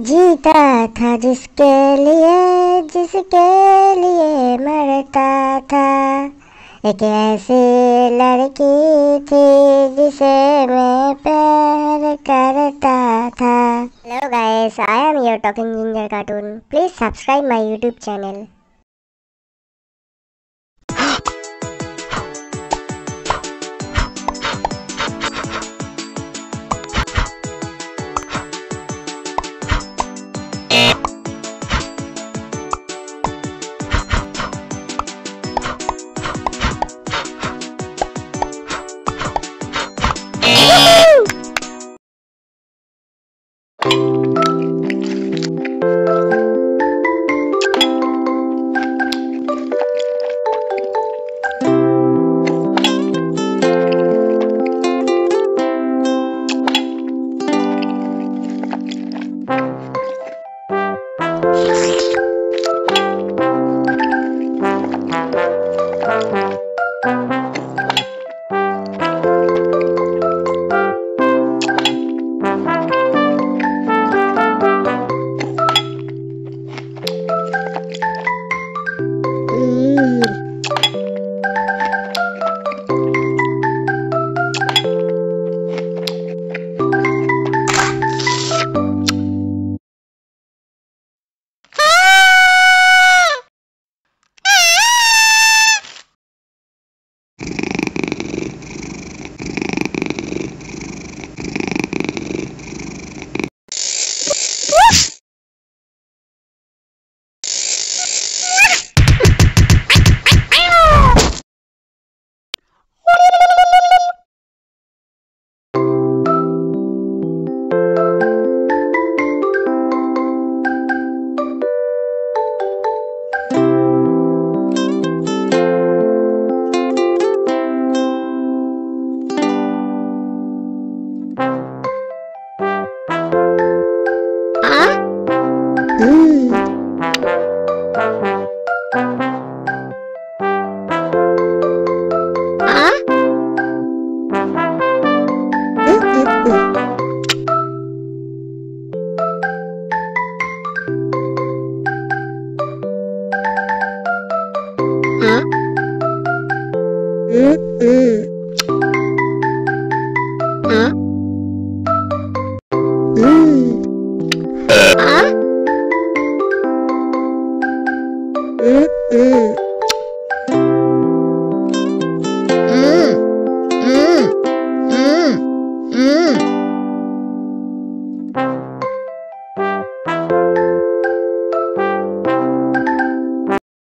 जीता था जिसके लिए जिसके लिए मरता था। एक ऐसी लड़की थी जिसे मैं प्यार करता था। Hello guys I am your talking ginger cartoon please subscribe my YouTube channel 嗯嗯。啊？嗯。啊？嗯嗯。